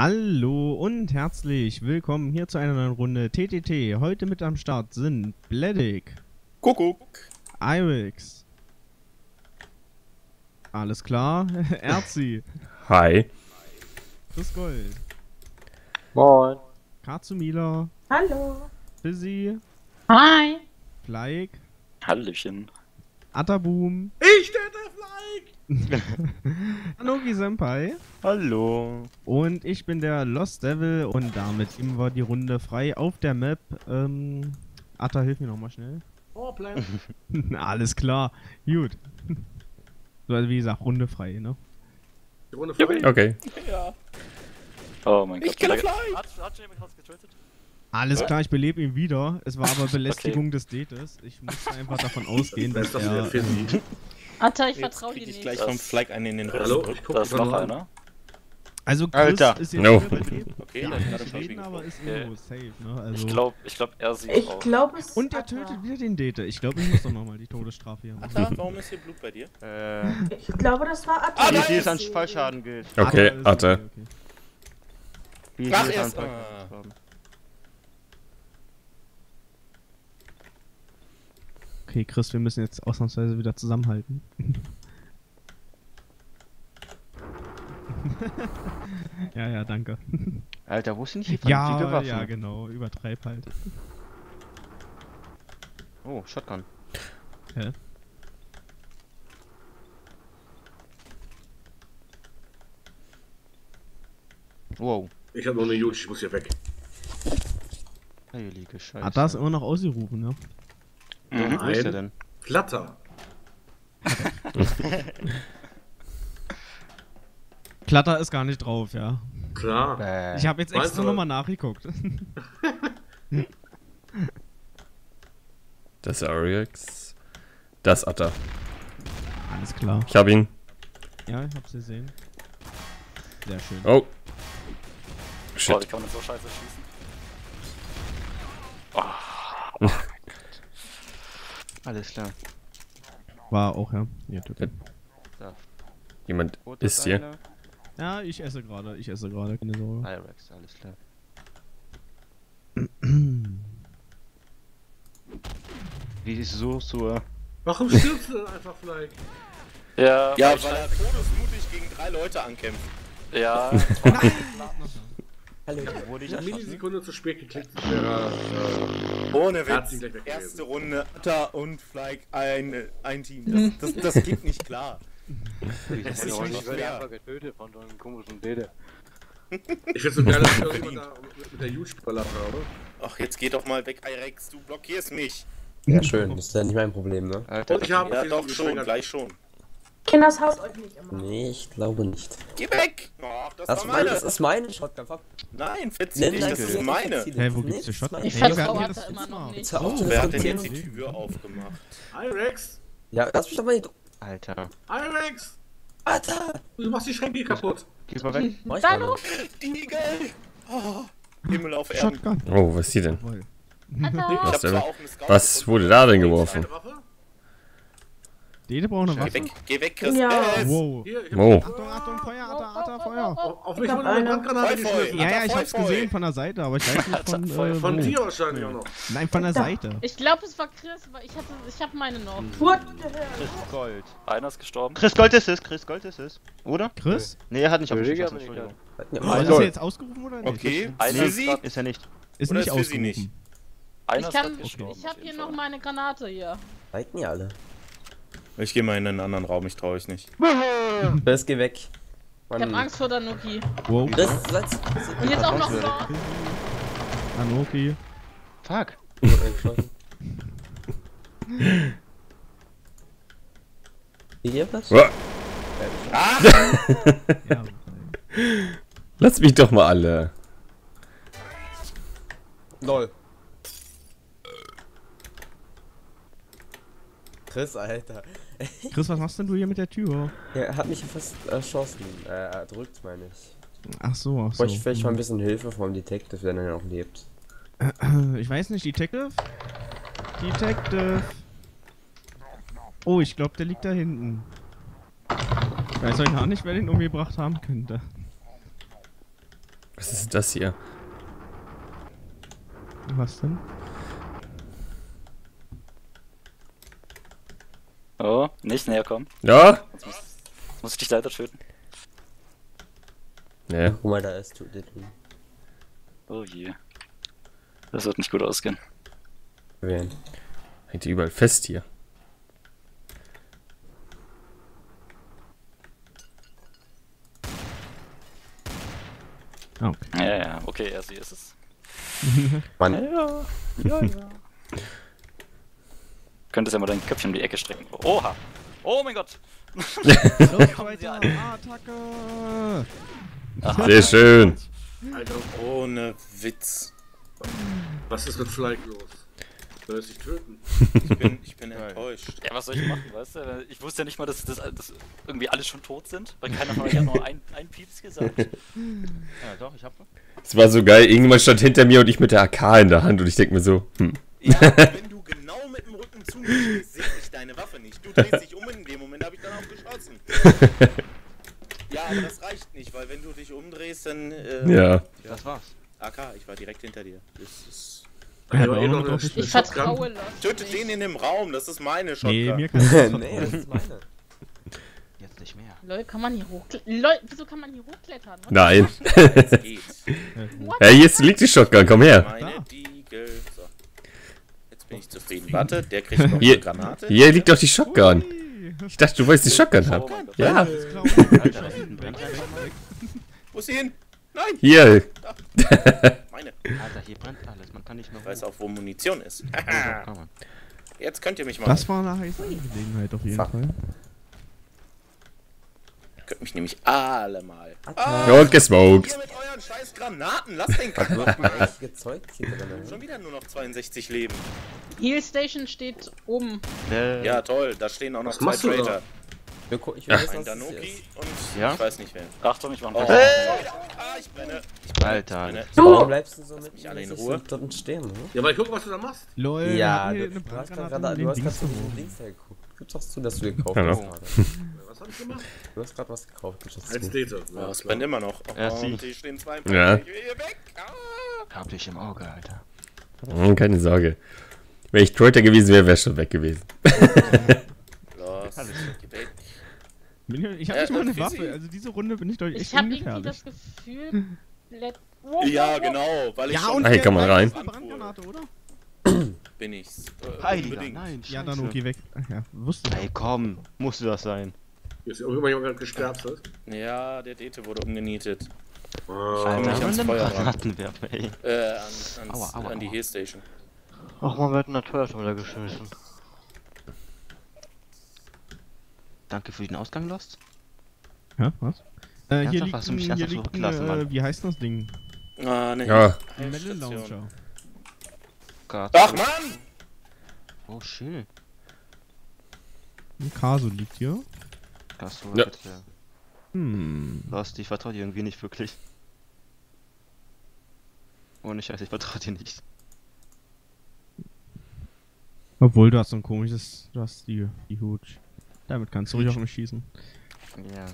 Hallo und herzlich willkommen hier zu einer neuen Runde TTT. Heute mit am Start sind Bledig, Kuckuck. Irix, alles klar, Erzi, Hi. Chris Gold, Moin. Katsumila, Hallo. Busy, Hi. Fleik, Hallöchen. Ataboom, Ich töte Fleik! Anoki Senpai Hallo. und ich bin der Lost Devil und damit geben wir die Runde frei auf der Map. Ähm, Atta, hilf mir nochmal schnell. Oh, Plan. Alles klar, gut. So, also wie gesagt, Runde frei, ne? Die Runde vorbei. Okay. Ja. Oh mein Gott. Ich kenne Fly! hat, hat schon jemand was getötet? Alles Ja. klar, ich belebe ihn wieder. Es war aber Belästigung des Dates. Ich musste einfach davon ausgehen, dass Das er. Atta, ich vertraue dir ich nicht. gleich Das- vom Flag einen in den Rücken. Hallo, ich guck Da ist noch mal einer. also Chris Alter. ist jetzt No. wieder belebt. Okay, Ja, dann hat er nicht schon reden, aber ist Okay. irgendwo safe, ne? Also. Ich glaube, ich glaub, er sieht Ich auch. glaube es. und er Atta. tötet wieder den Date. Ich glaube, ich muss doch nochmal die Todesstrafe hier machen. Atta, warum ist hier Blut bei dir? Äh, Ich glaube, das war Atta. Ah, es ist an. Fallschaden gilt. Okay, ist Atte. okay, okay. Ach, erst- Fallschaden Okay, Chris, wir müssen jetzt ausnahmsweise wieder zusammenhalten. ja, ja, danke. Alter, wo sind die Ja, vernünftige Waffen? ja, genau. Übertreib halt. Oh, Shotgun. Hä? Wow. Ich hab noch eine Huge, ich muss hier weg. Heilige Scheiße. Hat das immer noch ausgerufen, ne? Mhm. Wo ist der denn? Platter. Platter ist gar nicht drauf, ja. Klar. Ich habe jetzt Weißt extra nochmal nachgeguckt. Das Arix. Das Atta. Alles klar. Ich hab ihn. Ja, ich hab's gesehen. Sehr schön. Oh. Boah, wie Shit. kann man so scheiße schießen? alles klar. War auch, ja. ja tötet. Jemand Wo ist hier. einer? Ja, ich esse gerade. Ich esse gerade. Keine Sorge. Irex, alles klar. Wie ist so so? Warum stirbst du denn einfach vielleicht? Ja, Ja, ich weil er todesmutig gegen drei Leute ankämpft. Ja, Hallo, wurde Ich erschossen? Millisekunde zu spät geklickt. Ja, äh, Ohne Witz. Erste Runde Atta und Fleik ein, ein Team. Das, das, das geht nicht klar. Das ist nicht fair. getötet von so einem komischen Dede. ich find's so geil, dass ich mit der Huge geballert habe. Ach, jetzt geh doch mal weg, Irex. Du blockierst mich. Ja, schön. Das ist ja nicht mein Problem, ne? Alter, Und ich habe Ja, den doch schon, gleich schon. Kinders haut euch nicht immer. Nee, ich glaube nicht. Geh weg! Ach, das, Das, war meine, das ist meine Shotgun. Nein, Nenn nicht, das ist meine. Hä, wo gibt's die Shotgun? Ich vertraue das immer noch Mal. nicht. Auf, Wer hat denn jetzt die Tür aufgemacht? Irex! Ja, lass mich doch mal nicht. Alter. Irex! Alter! Du machst die Schränke kaputt. Geh mal weg. Mach ich mal Hallo? nicht. Die Igel! Oh, Himmel auf Erden. Shotgun. Oh, was ist die denn? Was, Was wurde da denn geworfen? Dede braucht eine Geh Waffe. weg, geh weg, Chris. Ja. Yes. Wow. Hier, hab Oh. Achtung, Achtung, Feuer, Atta, Atta, Feuer. auf, auf Ich mich hab wurde eine voll. geschmissen. Ja, ja, ich hab's gesehen von der Seite, aber ich weiß nicht von, äh, Von dir wahrscheinlich auch noch. Nein, von der Seite. Ich glaube, es war Chris, weil ich hatte, ich habe meine noch. What? Chris Gold. einer ist gestorben. Chris Gold ist es, Chris Gold ist es. Oder? Chris? Nee, er hat nicht abgeschossen, aber nicht Entschuldigung. Oh, ist Ja, er jetzt ausgerufen oder nicht? Okay, Einer ist er nicht. Ist nicht ausgerufen. nicht? Einer Ich ist kann, ich habe auf hier noch meine Granate hier. Seid ihr alle? Ich geh mal in einen anderen Raum, ich trau euch nicht. Chris, geh weg. Ich habe Angst vor Danuki. Wow. Chris, setz. Und jetzt auch noch Lord. Anoki. Fuck. Hier was? Uah. Ja. Lass mich doch mal alle. Lol. Chris, Alter. Chris, was machst denn du hier mit der Tür? Er hat mich fast erschossen. Äh, erdrückt, meine ich. Ach so, ach so. Bräuchte ich vielleicht mal ein bisschen Hilfe vom Detective, wenn er noch lebt. Ich weiß nicht, Detective? Detective. Oh, ich glaube, der liegt da hinten. Ich weiß euch noch nicht, wer den umgebracht haben könnte. Was ist das hier? Was denn? Oh, nicht näher kommen. Ja? Muss ich dich leider töten? Nee. Guck mal, da ist tu- der. Oh je. Das wird nicht gut ausgehen. Wen? Hängt die überall fest hier. Okay. Ja, ja, okay, ja, sie ist es. Mann, Ja, ja, ja. Könntest ja mal dein Köpfchen um die Ecke strecken. Oha! Oh mein Gott! Attacke! Aha. Sehr schön. Alter, Ohne Witz. was ist mit Fleig los? Soll er sich töten? Ich bin, ich bin enttäuscht. Ja, was soll ich machen, weißt du? Ich wusste ja nicht mal, dass, dass, dass irgendwie alle schon tot sind, weil keiner von euch hat nur ein, ein Pieps gesagt. Ja, doch, ich hab. Es war so geil. Irgendjemand stand hinter mir und ich mit der AK in der Hand und ich denk mir so, hm. Ja, wenn du genau mit dem Rücken zu mir stehst, sehe ich deine Waffe nicht. Du drehst dich um in dem Moment, habe ich dann auch geschossen. Ja, aber das reicht nicht, weil wenn du dich umdrehst, dann. Äh, Ja. Das war's. AK, ich war direkt hinter dir. Das ist. Ja, noch Ich Shotgun? vertraue Lost. Tötet nicht. den in dem Raum, das ist meine Shotgun. Nee, mir kann das nee, das ist meine. Jetzt nicht mehr. Lol, kann man hier hochklettern? Lol, wieso kann man hier hochklettern? Was? Nein. Jetzt. Ja, hier liegt die Shotgun, komm her. Meine Ah. Bin ich zufrieden. Warte, der kriegt noch Hier- eine Granate. Hier liegt doch die Shotgun. Ui. Ich dachte, du wolltest die Shotgun Oh haben. Gott. Ja. Wo ist sie hin? Nein! Hier. Meine. Alter, hier brennt alles. Man kann nicht mehr. Weiß auch, wo Munition ist. Jetzt könnt ihr mich mal. Das war eine heiße Angelegenheit auf jeden Fuck. Fall. Ihr könnt mich nämlich alle mal. Und gesmoked. Ihr mit euren scheiß Granaten, lasst den Zeug hier drin. Schon wieder nur noch 62 Leben. Heal Station steht oben. Äh, Ja, toll, da stehen auch noch Was zwei? Traitor. Wir Ich weiß, Ein was das Danoki und Ja? ich weiß nicht wer. Achtung, ich ein Oh. paar Ah, ich brenne. Ich brenne. Alter. Ich brenne. Warum bleibst du so mit mich alle in Ruhe. dort stehen? Ne? Ja, aber guck, was du da machst. Lol, Ja, du, du hast gerade so. Dings hergeguckt. Gib doch zu, dass du gekauft Ja. hast. Was hab ich gemacht? Du hast gerade was gekauft. Als. Dete. Ja, es brennt immer noch. Ja, Oh, sie. und hier stehen zwei. Ja. Ich weg. Ah. Hab dich im Auge, Alter. Hm, Keine Sorge. Wenn ich Traitor gewesen wäre, wäre schon weg gewesen. Los, geh weg. Bin ich ich hab Äh, nicht mal eine Waffe, sie- also diese Runde bin ich doch echt Ich habe irgendwie das Gefühl. Let wow, Ja, wow, genau, weil ich Ja, schon und Ah, hier kann man rein. Brandgranate, oder? bin ich's. Äh, Heiliger, unbedingt. nein, Ja, scheiße. dann okay, weg. Ach ja, wusste ich. Ey, komm. Musste das sein. Hier ist irgendwann jemand gesterbtet. Ja, der Dete wurde umgenietet. Ah, Komm nicht ans Feuer ey. Äh, an, ans, Aua, aua, an die aua. Heal-Station. Ach man, wir hatten das Feuer schon wieder geschmissen. Danke für den Ausgang, Lost. Ja, was? Äh, hier Ernsthaft? liegt Hast du mich ein, hier liegt äh, wie heißt das Ding? Ah, ne. Ja. Heilstation. Launcher. Gott. Ach, Mann! Oh, schön. Ein Kaso liegt hier. Das so Ja. bitte. Hm. Lost, ich vertraue dir irgendwie nicht wirklich. Ohne Scheiß, ich vertraue dir nicht. Obwohl, du hast so ein komisches, du hast die, die Hut. Damit kannst du ruhig auf mich schießen. Ja.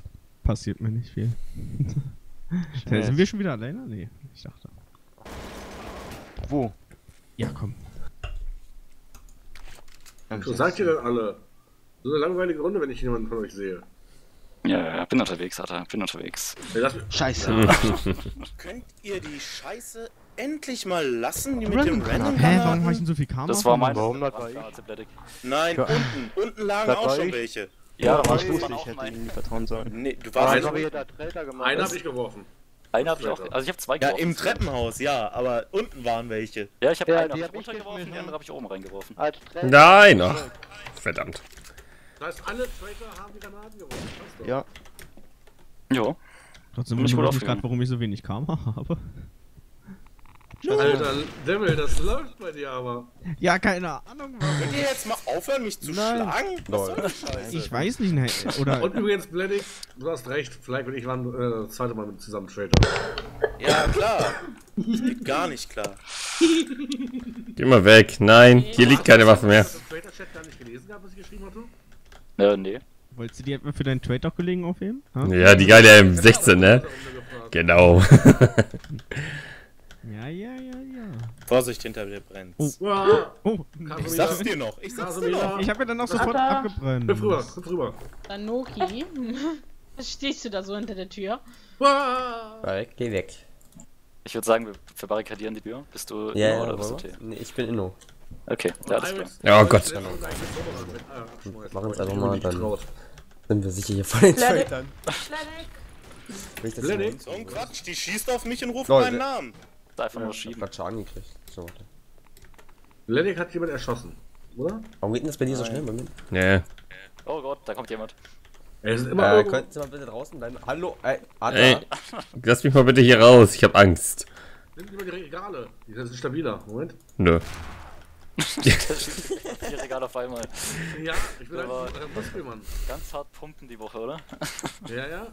Passiert mir nicht viel. Da sind wir schon wieder alleine? Nee, ich dachte. Wo? Ja, komm. Ich sagt ihr denn alle? So eine langweilige Runde, wenn ich jemanden von euch sehe. Ja, ja, bin unterwegs, Alter, bin unterwegs. Scheiße. Könnt ihr die Scheiße endlich mal lassen, die mit dem Random Hä, warum habe ich denn so viel Karma? Das war mein. Warum das war ich? Nein, Ja. unten. Unten lagen Das auch schon ich. welche. Ja, da war ich ich wusste, Ich hätte nie vertrauen sollen. Nee, du warst hab ich- Traitor gemacht. einen hab ich geworfen. Einen hab ich auch. Also ich habe zwei Ja, geworfen. im Treppenhaus, ja, aber unten waren welche. Ja, ich habe Ja, einen die hab hab runtergeworfen, die geschmissen. andere habe ich oben reingeworfen. Nein, ach. Verdammt. Das heißt, alle Traitor haben die Granaten geworfen. Passt doch. Ja. Jo. Trotzdem Bin ich ich mich gerade, aufgegangen. warum ich so wenig Karma habe. Alter, Devil, das läuft bei dir aber. Ja, keine Ahnung warum. Könnt ihr jetzt mal aufhören, mich zu Nein. schlagen? Was soll die Scheiße? Ich weiß nicht, ne, oder... Und übrigens, Blending, du hast recht. Vielleicht und ich waren äh, das zweite Mal mit zusammen Traitor. Ja, klar. Das geht gar nicht klar. Geh mal weg. Nein, hier liegt keine Waffe mehr. Hast du im Traitor-Chat gar nicht gelesen gehabt, was ich geschrieben hatte? Ja, nee. Wolltest du die etwa für deinen Trade-Kollegen aufheben? Ha? Ja, die geile M16, ne? Genau. Ja, ja, ja, ja. Vorsicht, hinter dir brennt. Oh. Oh, Ich sag's dir noch. Ich sag's dir noch. Ich habe ja dann auch sofort Alter. abgebrannt. Hüpf rüber, hüpf rüber. Danoki. Was stehst du da so hinter der Tür? Weil, geh weg. Ich würde sagen, wir verbarrikadieren die Tür. Bist du Ja, Inno ja, oder bist du T? Nee, ich bin Inno. Okay, ja, alles klar. Ja, oh Gott. Äh. Machen wir's Ich einfach mal, dann-. Sind wir sicher hier vor den Planet. hier So ein Quatsch, die schießt auf mich und ruft Leute. meinen Namen. Einfach nur Ich hab schieben. grad Schaden gekriegt. So, warte. Lennig hat jemand erschossen, oder? Warum geht denn das bei dir so schnell? Moment. Nee. Oh Gott, da kommt jemand. Ey, es sind immer Äh, könnten Sie mal bitte draußen bleiben? Hallo, ey, Ada. Ey, lass mich mal bitte hier raus. Ich hab Angst. Nimm lieber die Regale. Die sind stabiler. Moment. Nö. Vier Regale auf einmal. Ja, ich will Aber- einfach Muskelmann. Ganz hart pumpen die Woche, oder? Ja, ja.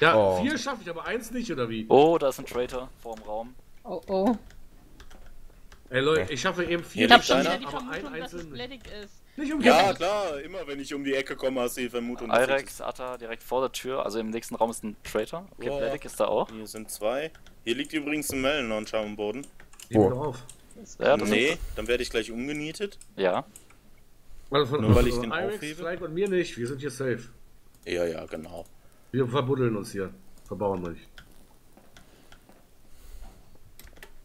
Ja, Oh. vier schaffe ich, aber eins nicht, oder wie? Oh, da ist ein Traitor vor dem Raum. Oh oh. Ey, Leute, ich schaffe eben vier, Ich hab schon wieder die aber ein Vermutung, dass es. Bledig ist. Nicht um Ja, klar, immer wenn ich um die Ecke komme, hast du die Vermutung. Irex, Atta direkt vor der Tür, also im nächsten Raum ist ein Traitor. Okay, Boah. Bledig ist da auch. Hier sind zwei. Hier liegt übrigens ein Melon-Launcher am Boden. Gib mir doch auf. Ja, das nee, ist, dann werde ich gleich umgenietet. ja. Also von Nur weil ich den Irex, aufhebe? Flag und mir nicht. Wir sind hier safe. Ja, ja, genau. Wir verbuddeln uns hier. Verbauen wir nicht.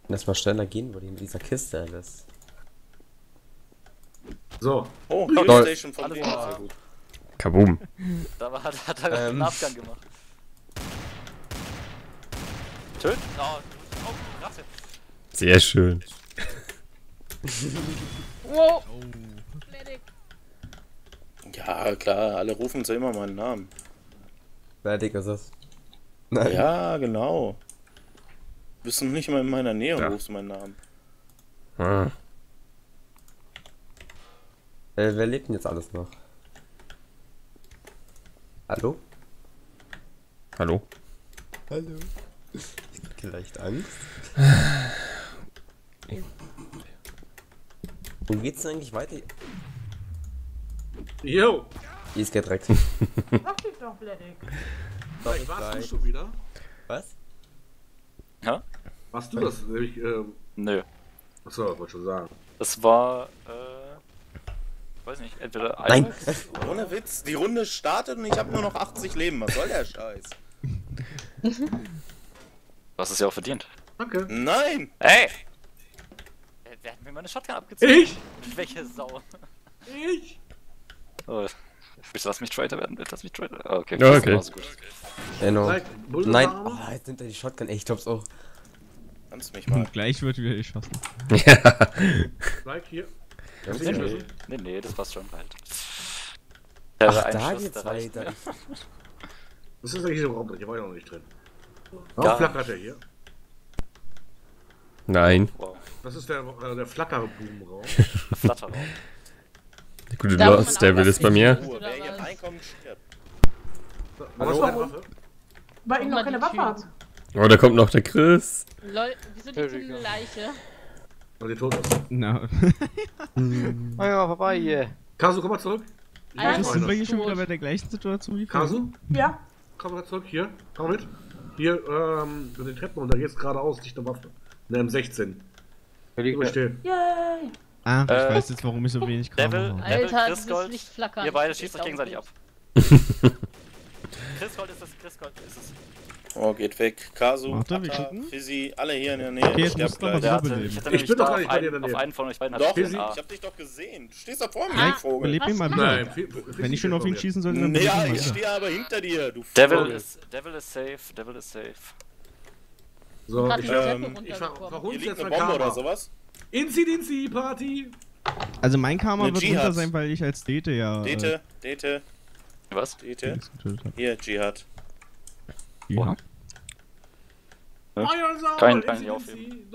Lass mal schneller gehen, wo die mit dieser Kiste alles. So. Oh. Playstation von klar. Sehr gut. Kaboom. Da war, hat, hat er Ähm. einen Abgang gemacht. Töten? Oh, oh, Ratte. Sehr schön. Wow. Bledig. Ja, klar, alle rufen so immer meinen Namen. Wer dick ist es? Nein. Ja, genau. Bist du nicht mal in meiner Nähe und Ja. rufst meinen Namen. Ah. Äh, wer lebt denn jetzt alles noch? Hallo? Hallo? Hallo. Ich krieg leicht Angst. Wo geht's denn eigentlich weiter? Yo. Hier ist direkt. Sag dich doch, Bledig. Vielleicht warst du schon wieder. Was? Ja? Warst du das? Nämlich, ähm, Nö. achso, wollte schon sagen. Das war, äh, weiß nicht, entweder Nein. Irex Ohne Witz, die Runde startet und ich habe nur noch 80 Leben. Was soll der Scheiß? Du hast es ja auch verdient. Danke. Nein! Ey! Wer- hat mir meine Shotgun abgezogen? Ich? Welche Sau? Ich? Oh, bitte lass mich Traitor werden, bitte lass mich Traitor. Ah, okay, Ja, okay. genauso gut. Enno. Like, Nein. Oh, jetzt nimmt er die Shotgun. Ey, ich glaub's auch. Kannst mich mal. Und gleich wird wieder geschossen. Ja. Like hier. Ja, du Nee, nee, nee, nee, das passt schon bald. Ach, ein da Schuss, geht's der weiter. Das ist eigentlich im Raum. Hier war ich noch nicht drin. Ja. Warum flackert er hier? Nein. Wow, Das ist der, äh, der Flackerboom-Raum. Flatterraum. Der gute Lost Devil ist bei mir. Wer hier was? reinkommt, stirbt. Weil ich noch keine Waffe habe. Oh, da kommt noch der Chris. Lol, wieso liegt hier eine Leiche? Weil die tot ist. Na, Oh ja, vorbei hier. Kasu, komm mal zurück. Jetzt sind wir hier schon wieder bei der gleichen Situation wie. Kasu, Ja. komm mal zurück hier. Komm mit. Hier, ähm, den Treppen und da geht's geradeaus, nicht eine Waffe. Ne, M16. Hier liegt Immer eine- still. Yay. Ah, ich Äh, weiß jetzt, warum ich so wenig Kram Devil, habe. Alter, Chris Gold. Licht flackern. Ihr beide schießt euch gegenseitig ab. Chris Gold ist es, Chris Gold ist es. Oh, geht weg. Kasu, Warte, gucken. Fizzy, alle hier in der Nähe. Okay, ich jetzt musst du noch gleich. mal Der hatte, beleben. ich hatte Ich bin doch gar nicht auf, bei dir in einen, der auf Nähe. einen von euch beiden Doch, ich ich hab dich doch gesehen. Du stehst da vor mir, Ah, Vogel. Beleb ihn mal Nein, Wenn ich schon auf ihn schießen soll, dann beleb ihn Ja, ich stehe aber hinter dir, du Devil Vogel. ist, Devil ist safe, Devil ist safe. So, ich, ähm, ich ver runtergekommen. verhunz Hier jetzt liegt eine Bombe oder sowas. Inzidenzi-Party. Also mein Karma Eine wird Dschihad. runter sein, weil ich als Dete ja... Dete, Dete, Was? Dete. Getötet habe. Hier, Jihad. Ja. Kein- kann ich aufheben.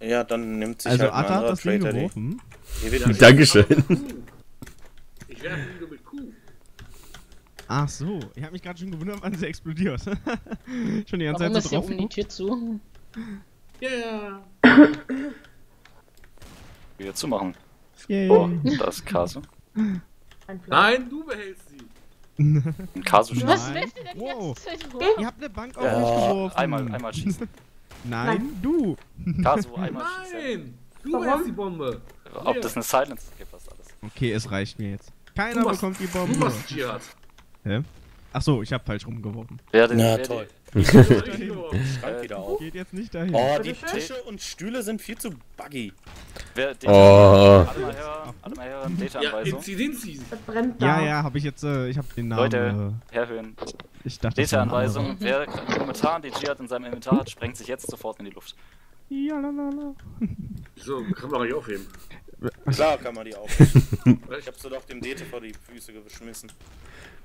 Ja, dann nimmt sich Also halt Atta hat anderer das Ding Traitor die. geworfen. Hier wieder Dankeschön. Ich werfe ihn nur mit Kuh. Ach so, ich habe mich gerade schon gewundert, wann sie explodiert. schon die ganze Warum Zeit ist so drauf oben die Tür zu? Yeah. Wieder zumachen. Yay. Oh, da ist Kasu. Nein, du behältst sie. Ein Kasu Nein. Was werft ihr denn Wow. hoch? Ihr habt eine Bank auf Ja, mich geworfen. einmal, einmal schießen. Nein, du. Kasu, einmal schießen. Nein! Du hast die Bombe! Ob das eine Silence ist, gibt das alles. Okay, es reicht mir jetzt. Keiner Du machst- bekommt die Du Bombe. machst Jihad. Hä? Ach so, ich hab falsch rumgeworfen. Wer den, Ja, wer toll. Geworfen. Schrank wieder auf. Geht jetzt nicht dahin. Oh, die Tische und Stühle sind viel zu buggy. Die, wer den, Oh. Alle mal her, alle mal her, Ja, brennt da. Ja, ja, hab ich jetzt, äh, ich hab den Namen. Leute, herhöhen. Äh, ich dachte. Data-Anweisung. Wer momentan den Jihad in seinem Inventar hat, sprengt sich jetzt sofort in die Luft. Ja, la, la, la. So, kann man nicht aufheben. Klar kann man die aufnehmen. ich hab sie doch dem Dete vor die Füße geschmissen.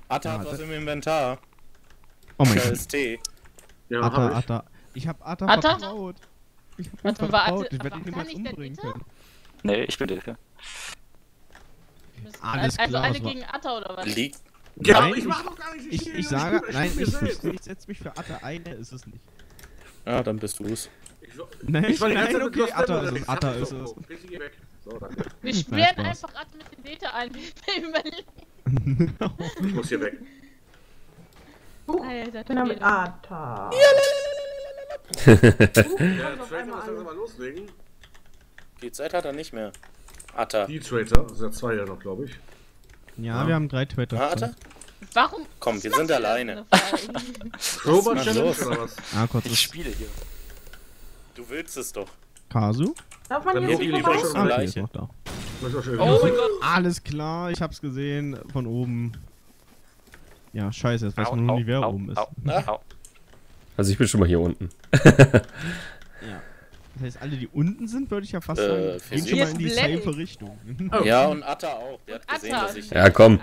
Atta hat Ja, was im Inventar. Oh mein Gott. ist Tee. Ja, Atta, hab ich. Atta. Ich hab Atta, Atta? vertraut. Ich hab war vertraut. Atta- Ich werde ihn niemals umbringen können. Nee, ich bin Dete. Alles also klar, alle das war- gegen Atta oder was? Liegt. Ja, Nein, ich ich- mach doch gar nicht. Ich, ich hier, sage, spiel- nein, ich, ich, ich setze mich für Atta ein, der ist es nicht. Ah, dann bist du's. Ich, Nein, ich war die ganze Zeit okay, Atta ist es, Atta ist es. Wir sperren einfach Atta mit dem Data ein. Wir überleben. Ich muss hier weg. Alter, Ich bin da mit. Ata. Ja, einmal muss langsam mal loslegen. Die Zeit hat er nicht mehr. Atta. Die Trader, das sind zwei ja noch, glaube ich. Ja, wir haben drei. Ah, Atta? Warum? Komm, wir sind alleine. ist Challenge los? oder was? Ah, kurz Ich spiele hier. Du willst es doch. Kasu. Darf man hier lieber vorbei? Ah, okay, ist noch da. Das war schön. Oh mein Gott. Alles klar, ich hab's gesehen von oben. Ja, scheiße, jetzt weiß Au, man nur au, nicht, wer au, oben ist. au, au. Also ich bin schon mal hier unten. Das heißt, alle, die unten sind, würde ich ja fast Äh, sagen, gehen schon mal in die Hier ist Blending. safe Richtung. Oh. Ja, und Atta auch. Der hat gesehen, Atta. dass ich. Ja, komm.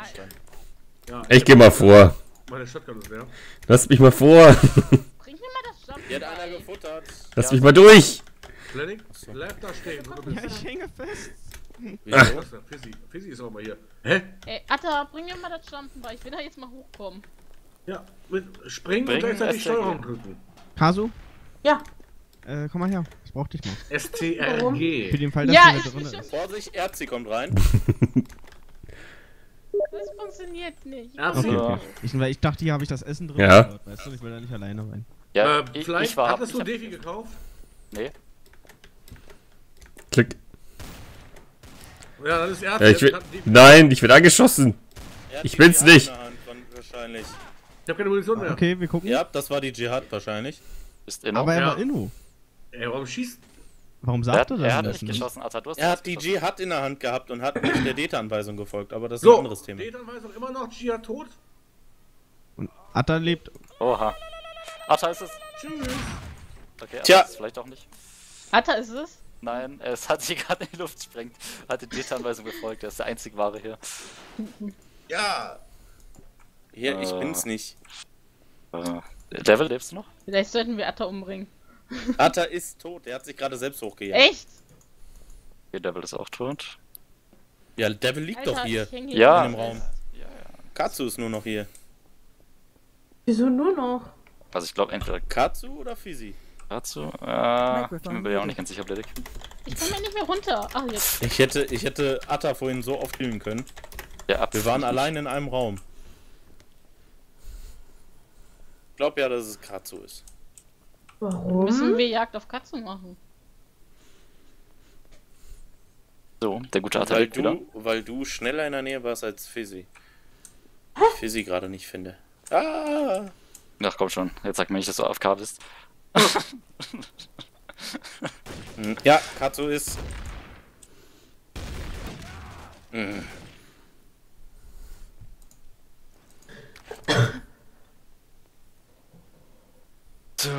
Ja, Ich geh mal vor. Meine Shotgun ist leer. Lass mich mal vor. Bring mir mal das Jump. Hier hat einer gefuttert. Lass mich mal durch. Planning? Bleib da stehen. Ja, ich hänge fest. Wieso? Was ist denn? Fizzy. Fizzy ist auch mal hier. Hä? Ey, Atta, bring mir mal das Jumpen bei. Ich will da jetzt mal hochkommen. Ja, mit springen Bring und gleichzeitig. Steuerung drücken. Kasu, Ja. äh, komm mal her. Ich brauch dich mal. Für STRG. den Fall, dass Ja, du ich da drin schon. ist. Vorsicht, Erzi kommt rein. Das funktioniert nicht. Ja, Okay, okay. Ich, weil ich dachte, hier habe ich das Essen drin. Ja. gehört, Weißt du, ich will da nicht alleine rein. Ja, Äh, ich, vielleicht ich war. hattest ich du Defi gekauft? nee, Klick. Ja, dann ist er. Ja, ich will, nein, ich werde angeschossen. Ich bin's nicht. wahrscheinlich. Ich hab keine Munition mehr. Okay, wir gucken. Ja, das war die Dschihad wahrscheinlich. ist inno. Aber er Ja. war Inno. Ey, warum schießt? Warum sagt er das er hat nicht geschossen, Atta, du hast Er das hat die. Dschihad in der Hand gehabt und hat nicht der Data-Anweisung gefolgt, aber das ist ein So, anderes Thema. Detanweisung immer noch Gia tot? Atta lebt. Oha. Atta ist es. Tschüss. Okay, Tja. Atta ist es vielleicht auch nicht. Atta ist es? Nein, es hat sich gerade in die Luft gesprengt. Hat die Data-Anweisung befolgt. Er ist der einzig wahre hier. Ja. Hier, ich Äh. bin's nicht. Äh, Devil, lebst du noch? Vielleicht sollten wir Atta umbringen. Atta ist tot, der hat sich gerade selbst hochgejagt. Echt? Okay, Devil ist auch tot. Ja, Devil liegt Alter, doch hier. ich hier Ja. In dem Raum. Ja, ja. Katsu ist nur noch hier. Wieso nur noch? Also ich glaube entweder Katsu oder Fizzy? Dazu. Äh, ich bin mir ja auch nicht ganz sicher, Bledig. Ich komme ja nicht mehr runter. Ach, jetzt. Ich hätte, ich hätte Atta vorhin so oft killen können. Ja, ab. Wir waren allein in einem Raum. Ich glaube ja, dass es Katsu ist. Warum? Müssen wir Jagd auf Katzen machen? So, der gute Atta Weil lebt wieder. du, weil du schneller in der Nähe warst als Fizzy. Ich Fizzy gerade nicht finde. Ah! Ach komm schon, jetzt sag mir nicht, dass du AFK bist. Ja, Katsu ist. So.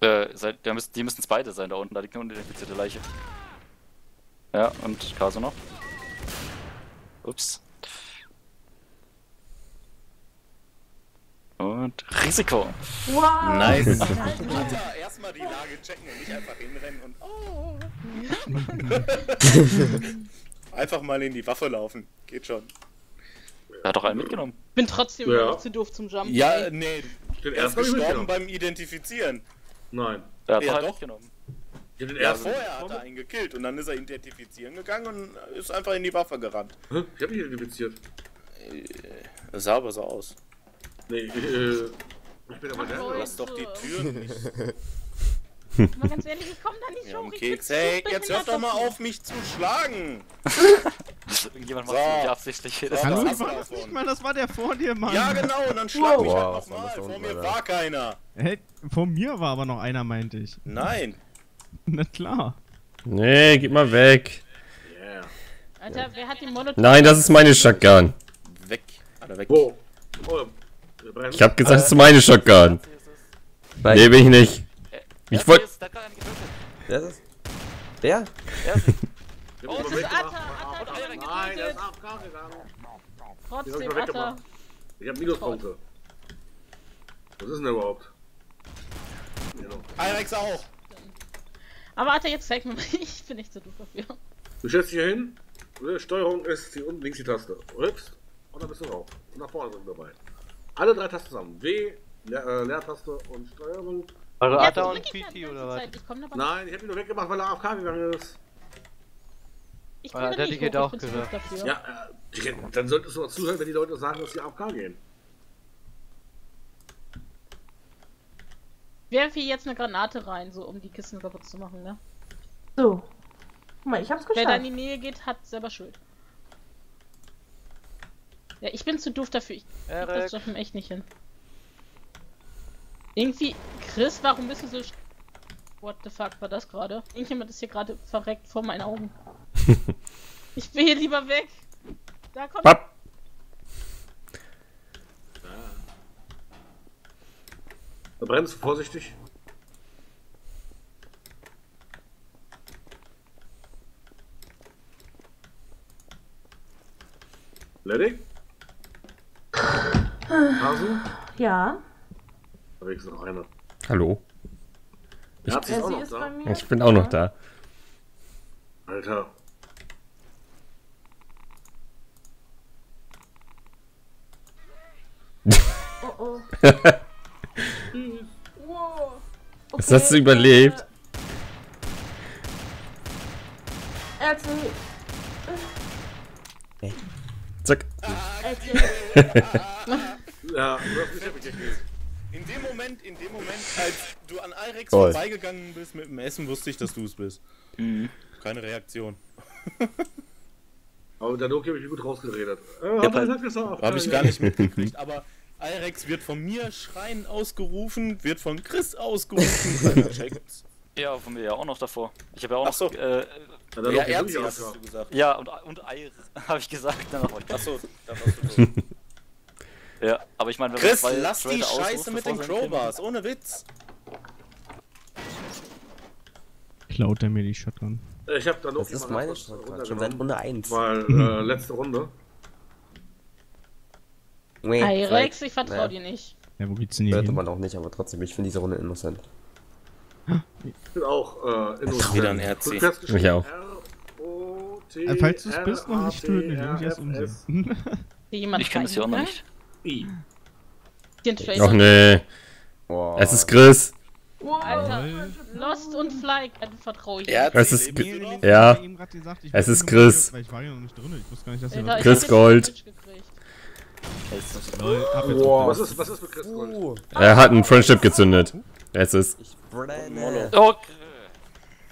Äh, seid, die müssen es beide sein da unten, da liegt eine unidentifizierte Leiche. Ja, und Kaso noch. Ups. Und Risiko. Wow. Nice. Erstmal die Lage checken und nicht einfach hinrennen und. Oh. einfach mal in die Waffe laufen. Geht schon. Er hat doch einen mitgenommen. Bin trotzdem Ja. noch zu doof zum Jumpen. Ja, nee. Den Er ist ersten hab ich gestorben beim Identifizieren. Nein. Er hat Ja, doch einen doch. mitgenommen. Den Ja, ersten. vorher hat er einen gekillt und dann ist er identifizieren gegangen und ist einfach in die Waffe gerannt. Hä? Ich hab nicht identifiziert. Das sah aber so aus. Nee, ich, äh, ich bin aber der. Oder? Lass doch die Türen nicht. Mal ganz ehrlich, ich komm da nicht Ja, hoch. um bin Hey, jetzt hört doch mal auf, mich zu schlagen. Irgendjemand macht es nicht absichtlich. Das So. Du war das davon? nicht mal, das war der vor dir, Mann. Ja, genau, und dann schlag mich Wow, halt was war nochmal. das Vor mir war keiner. Hey, vor mir war aber noch einer, meinte ich. Nein. Na klar. Nee, geh mal weg. Yeah. Alter, wer hat die Molotov? Nein, das ist meine Shotgun. Weg. Alle weg. Wo? Oh, brennen. Ich hab gesagt, das ist meine Shotgun. Nein, Nee, bin ich nicht. Ich wollte. Das ist. Der? Er ist es. Oh, das ist Atta. Atta hat jemand Nein, der ist. AFK gegangen. Trotzdem, Atta. Ich hab Minuspunkte. Was ist denn überhaupt? Alex auch. Aber Atta, jetzt zeig mir mal. Ich bin nicht so doof dafür. Du stellst dich hier hin, ne, Steuerung ist hier unten links die Taste. Hüpfst und dann bist du rauf. Und nach vorne sind dabei. Alle drei Tasten zusammen. W, Leer, äh, Leertaste und Steuerung. Also Ja, Atta und PT oder was? Ich Nein, ich hab ihn nur weggemacht, weil er AFK gegangen ist. Ich Ah, da der nicht geht hoch, auch ich bin dafür. Ja, äh, dann solltest du mal zuhören, wenn die Leute sagen, dass sie AFK gehen. Werfe hier jetzt eine Granate rein, so um die Kisten kaputt zu machen, ne? So. Guck mal, ich hab's Wer da in geschafft. die Nähe geht, hat selber Schuld. Ja, ich bin zu doof dafür. Ich krieg das schaffen echt nicht hin. Irgendwie, Chris, warum bist du so... sch- What the fuck war das gerade? Irgendjemand ist hier gerade verreckt vor meinen Augen. ich will hier lieber weg. Da kommt... Papp. Du vorsichtig. Ledig? Hasu? Ja. Da wächst noch einer. Hallo. Hat sich Ja, auch noch ist da. bei mir. Ich bin auch noch da. Alter. Oh oh. wow. Was hast du überlebt? Äh, Erzähl. Zack. Erzähl. Ja, du hast mich abgekriegt. In dem Moment, in dem Moment, als du an Alex Toll. vorbeigegangen bist mit dem Essen, wusste ich, dass du es bist. Mhm. Keine Reaktion. Aber Doki habe ich gut rausgeredet. Äh, Ja, hab ich gar nicht mitgekriegt, aber Alex wird von mir schreien ausgerufen, wird von Chris ausgerufen. Ja, von mir ja auch noch davor. Ich habe ja auch Ach so. noch. Äh, Ja, Ja, Erzi hast du gesagt. ja, und, und Eier, habe ich gesagt. Danach war ich Achso, da warst du. Ja, aber ich meine, wenn man Chris, zwei lass die Traitor ausruft, Scheiße mit den Crowbars, ohne Witz. Klaut er mir die Shotgun. Äh, Ich habe da noch Das ist meine Shotgun, schon seit Runde 1. Weil, äh, letzte Runde. Alex, ich vertraue Naja. dir nicht. Ja, wo geht's denn hier hin? man auch nicht, aber trotzdem, ich finde diese Runde innocent. Ich bin auch äh, in wieder ein RC. Ich auch. Äh, falls du es bist, noch nicht töten, nämlich erst umsehen. Ich kenne es ja auch noch nicht. Ne? Och nee. Es ist Chris. Wow. Alter, Lost und Fly, äh, vertraue ich nicht. hat Es ist? Ja. Es ist Chris. Ja Chris Gold. Wow. Was ist, was ist mit Chris Gold? Uh, Er hat einen Friendship gezündet. Es ist. Oh,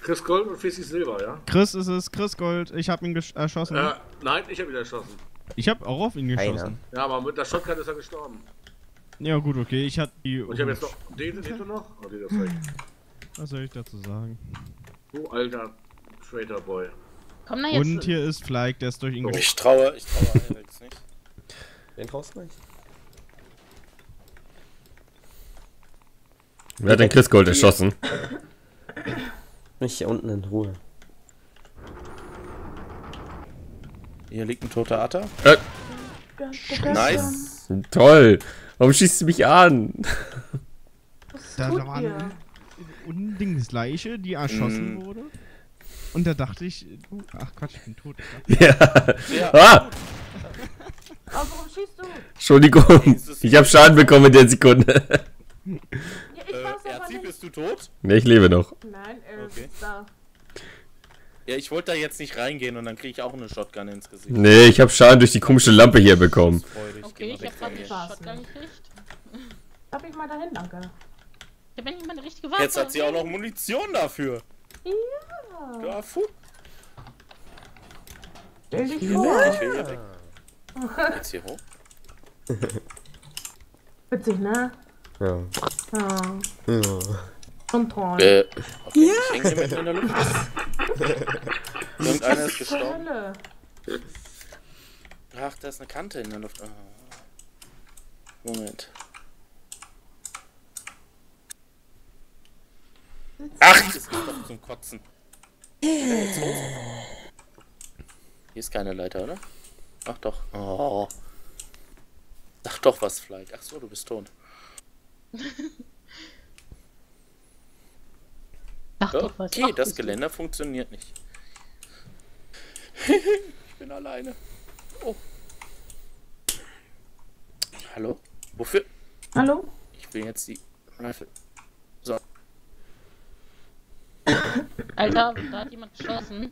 Chris Gold und Fissy Silber, ja? Chris ist es, Chris Gold. Ich hab ihn gesch- erschossen. Äh, nein, ich habe ihn erschossen. Ich hab auch auf ihn geschossen. Ja, aber mit der Shotgun ist er gestorben. Ja gut, okay, ich hatte die... Und ich habe jetzt noch. Den den du noch? Oh, den ist weg. Was soll ich dazu sagen? Du alter Traitor Boy. Komm na jetzt. Und hier ist Flyke, der ist durch ihn ge- Ich traue, ich traue Alex nicht. Den traust du nicht? Wer hat den Chris Gold erschossen? Mich hier unten in Ruhe. Hier liegt ein toter Atta. Äh, Nice. toll. Warum schießt du mich an? Da, war eine Undingsleiche, die erschossen Mm. wurde. Und da dachte ich, du, ach Quatsch, ich bin tot. Ja. Ja. Ah, Aber warum schießt du? Entschuldigung. Ich habe Schaden bekommen in der Sekunde. Ja, ich Äh, weiß Erzi, nicht. bist du tot? Ne, ich lebe noch. Nein, äh, okay. ist da. Ja, ich wollte da jetzt nicht reingehen und dann kriege ich auch eine Shotgun ins Gesicht. Nee, ich hab Schaden durch die komische Lampe hier bekommen. Freudig, Okay, ich weg hab von grad mir. eine Shotgun gekriegt. Darf ich mal dahin, danke. Ich hab endlich mal eine richtige Waffe. Jetzt hat sie auch noch Munition dafür. Ja. Ja, fu. Stell dich Ich vor. will hier weg. Jetzt hier hoch. Witzig, ne? Ja. Ja. ja. Schon toll. Äh, okay, ich hänge hier mitten in der Luft. Irgendeiner ist gestorben. Ach, da ist eine Kante in der Luft. Ah. Moment. Ach, das ist doch zum Kotzen. Hier ist keine Leiter, oder? Ach doch. Oh. Ach doch, was Flight. Ach so, du bist tot. Ach doch was. Okay, Ach, das bist du- Geländer funktioniert nicht. ich bin alleine. Oh. Hallo? Wofür? Hallo? Ich will jetzt die Rifle. Alter, da hat jemand geschossen.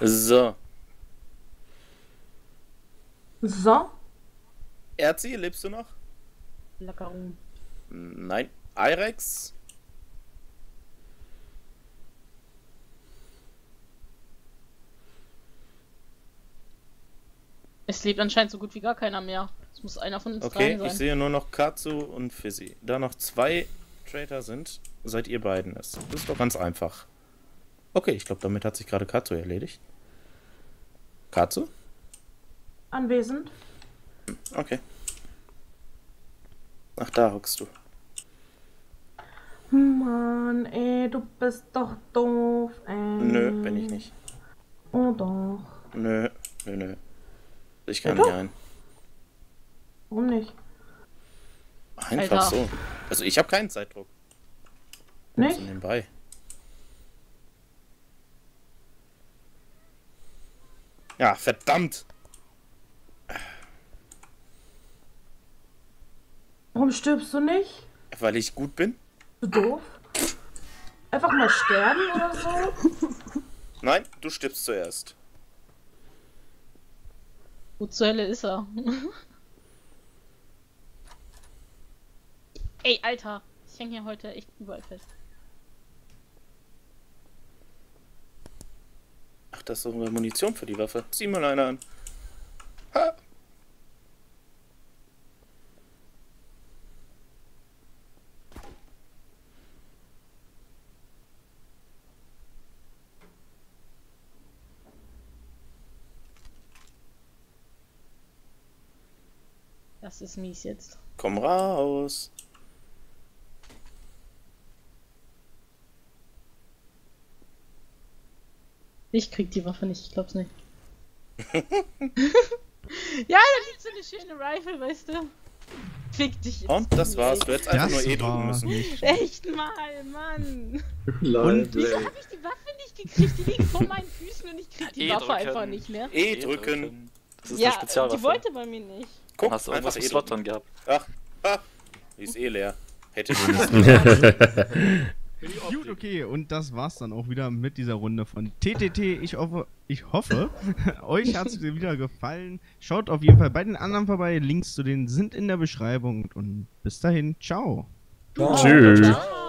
So. So. Erzi, lebst du noch? Lackerung. Nein. Irex? Es lebt anscheinend so gut wie gar keiner mehr. Es muss einer von uns Okay, dreien ich sein. sehe nur noch Katsu und Fizzy. Da noch zwei Traitor sind, seid ihr beiden es. Das ist doch ganz einfach. Okay, ich glaube, damit hat sich gerade Katsu erledigt. Katsu? Anwesend. Okay. Ach, da hockst du. Mann, ey, du bist doch doof, ey. Nö, bin ich nicht. Oh doch. Nö, nö, nö. Ich kann Ja, nicht ein. Warum nicht? Einfach Alter. so. Also ich habe keinen Zeitdruck. Nicht? nebenbei. Ja, verdammt! Warum stirbst du nicht? Weil ich gut bin? Du doof? Einfach mal sterben oder so? Nein, du stirbst zuerst. Wo zur Hölle ist er? Ey, Alter. Ich häng hier heute echt überall fest. Das ist sogar Munition für die Waffe. Zieh mal eine an. Ha! Das ist mies jetzt. Komm raus. Ich krieg die Waffe nicht, ich glaub's nicht. ja, da liegt so eine schöne Rifle, weißt du? Fick dich jetzt. Und das war's. Du hättest einfach nur E drücken müssen. nicht. Echt mal, Mann. Leute. Wieso hab ich die Waffe nicht gekriegt? Die liegt vor meinen Füßen und ich krieg die E Waffe drücken. einfach nicht mehr. E drücken. Das ist ja, eine Spezialwaffe. die wollte bei mir nicht. Guck, Hast du einfach irgendwas E Slot drin gehabt? Ach, ah, die ist eh leer. Hätte ich nicht. Gut, okay, und das war's dann auch wieder mit dieser Runde von TTT. Ich hoffe, ich hoffe, euch hat's wieder gefallen. Schaut auf jeden Fall bei den anderen vorbei. Links zu denen sind in der Beschreibung. Und bis dahin, ciao. Ciao. Tschüss. Ciao.